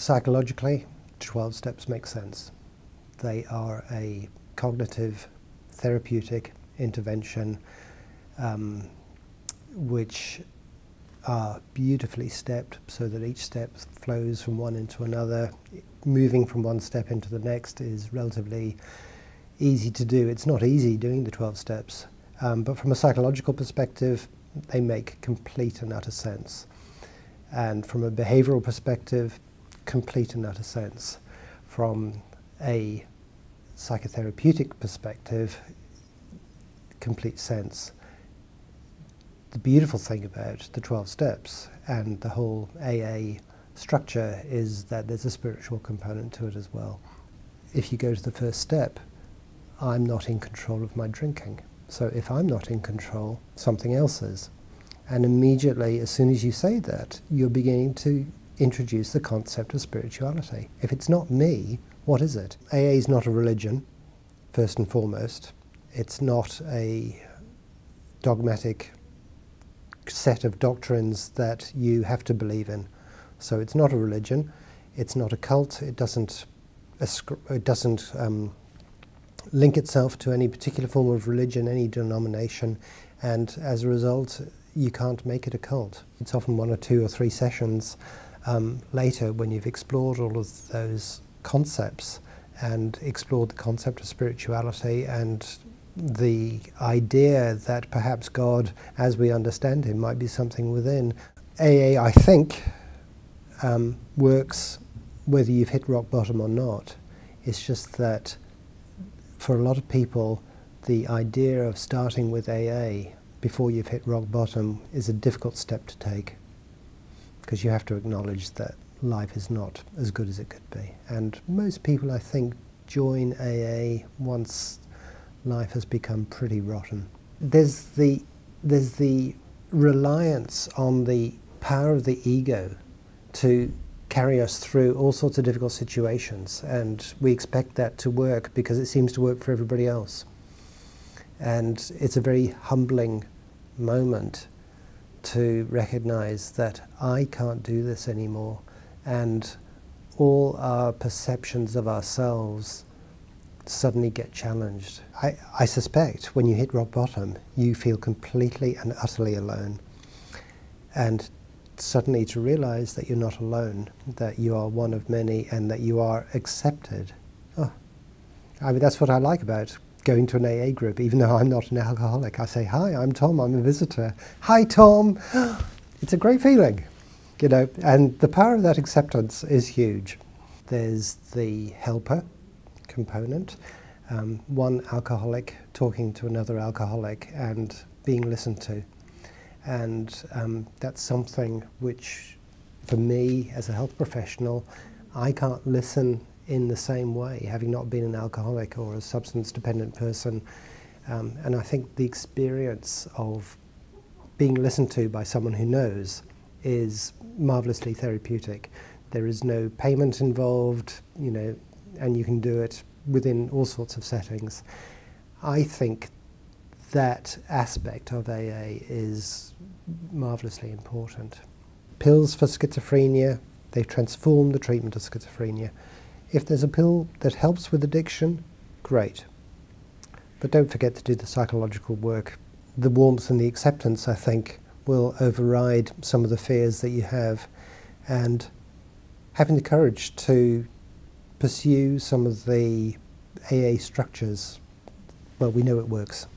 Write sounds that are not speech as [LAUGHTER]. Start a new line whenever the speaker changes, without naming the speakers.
Psychologically, 12 steps make sense. They are a cognitive therapeutic intervention um, which are beautifully stepped so that each step flows from one into another. Moving from one step into the next is relatively easy to do. It's not easy doing the 12 steps, um, but from a psychological perspective, they make complete and utter sense. And from a behavioral perspective, complete and utter sense. From a psychotherapeutic perspective, complete sense the beautiful thing about the 12 steps and the whole AA structure is that there's a spiritual component to it as well. If you go to the first step, I'm not in control of my drinking. So if I'm not in control, something else is. And immediately, as soon as you say that, you're beginning to introduce the concept of spirituality. If it's not me, what is it? AA is not a religion, first and foremost. It's not a dogmatic set of doctrines that you have to believe in. So it's not a religion, it's not a cult, it doesn't, it doesn't um, link itself to any particular form of religion, any denomination, and as a result, you can't make it a cult. It's often one or two or three sessions um, later when you've explored all of those concepts and explored the concept of spirituality and the idea that perhaps God, as we understand Him, might be something within. AA, I think, um, works whether you've hit rock bottom or not. It's just that for a lot of people, the idea of starting with AA before you've hit rock bottom is a difficult step to take because you have to acknowledge that life is not as good as it could be. And most people, I think, join AA once life has become pretty rotten. There's the, there's the reliance on the power of the ego to carry us through all sorts of difficult situations, and we expect that to work because it seems to work for everybody else. And it's a very humbling moment to recognize that I can't do this anymore, and all our perceptions of ourselves suddenly get challenged. I, I suspect when you hit rock bottom, you feel completely and utterly alone. And suddenly to realize that you're not alone, that you are one of many, and that you are accepted. Oh, I mean, that's what I like about going to an AA group, even though I'm not an alcoholic. I say, Hi, I'm Tom, I'm a visitor. Hi, Tom. [GASPS] it's a great feeling, you know, and the power of that acceptance is huge. There's the helper, component. Um, one alcoholic talking to another alcoholic and being listened to. And um, that's something which, for me as a health professional, I can't listen in the same way, having not been an alcoholic or a substance dependent person. Um, and I think the experience of being listened to by someone who knows is marvelously therapeutic. There is no payment involved, you know, and you can do it within all sorts of settings. I think that aspect of AA is marvelously important. Pills for schizophrenia, they've transformed the treatment of schizophrenia. If there's a pill that helps with addiction, great. But don't forget to do the psychological work. The warmth and the acceptance, I think, will override some of the fears that you have. And having the courage to pursue some of the AA structures, well, we know it works.